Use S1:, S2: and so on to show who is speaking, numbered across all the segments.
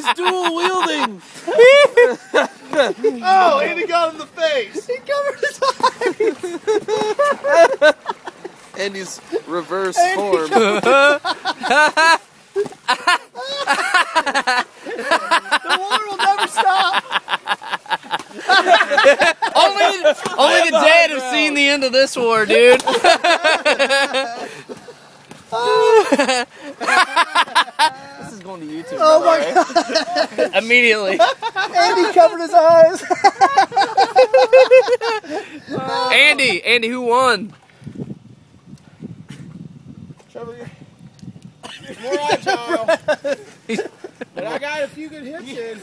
S1: He's dual wielding. oh, and he got in the face.
S2: He covered his eyes.
S3: he's reverse
S2: Andy
S3: form.
S2: the war will never stop.
S4: only, only the dead have seen the end of this war, dude.
S2: my
S4: the way. Immediately.
S2: Andy covered his eyes.
S4: Andy, Andy, who won?
S1: Trevor, you're you're more agile. but I got a few good hits in.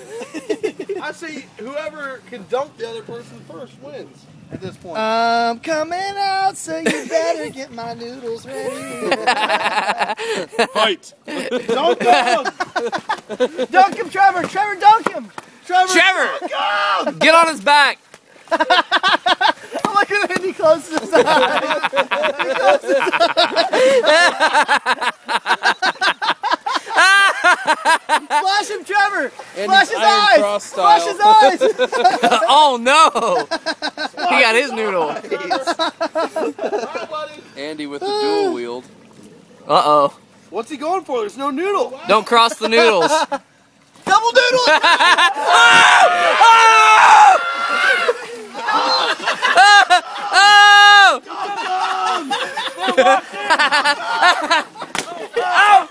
S1: I see whoever can dunk the other person first wins at this point.
S2: I'm coming out, so you better get my noodles ready.
S1: Fight. Dunk him.
S2: dunk him, Trevor. Trevor, dunk him.
S1: Trevor.
S4: Trevor,
S1: dunk him.
S4: get on his back.
S2: I'm like at Andy closes his eyes. He closes his Flash Trevor. Flash his
S3: Iron
S2: eyes.
S3: Cross
S2: Flash his eyes.
S4: Oh no! He got his noodle.
S1: All right.
S3: Andy with the dual wield.
S4: Uh oh.
S1: What's he going for? There's no noodle.
S4: Don't cross the noodles.
S2: Double doodle.
S4: Oh!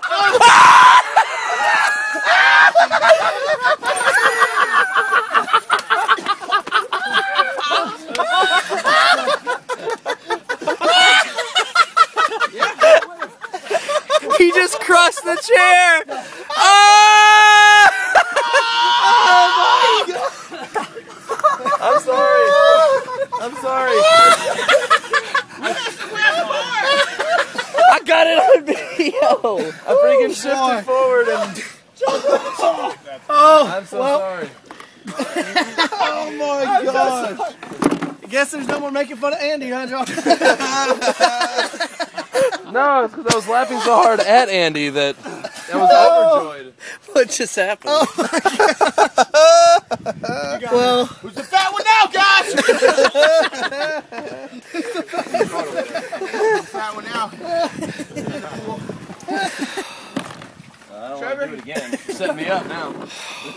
S4: He just crushed the chair. Oh!
S1: I'm sorry. I'm sorry.
S4: I got it on video.
S1: I freaking oh, shifted forward and.
S2: Oh,
S1: I'm so
S2: well,
S1: sorry. oh my gosh.
S2: I guess there's no more making fun of Andy, huh, John?
S3: No, it's because I was laughing so hard at Andy that I was overjoyed.
S4: What just happened?
S2: Oh well,
S1: Who's the fat one now, guys? fat one now.
S3: I don't
S1: Trevor?
S3: want to do it again. Set me up now.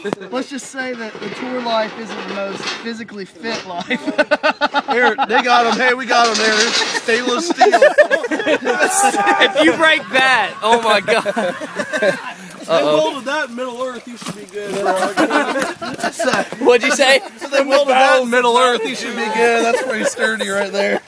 S2: let's just say that the tour life isn't the most physically fit life.
S1: Here, they got him. Hey, we got him there. Stainless steel.
S4: If you break that, oh my god.
S1: They welded that in Middle Earth. You should be good.
S4: What'd you say?
S1: So they welded that in Middle Earth. You should be good. That's pretty sturdy right there.